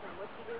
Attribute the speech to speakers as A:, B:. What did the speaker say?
A: spectrum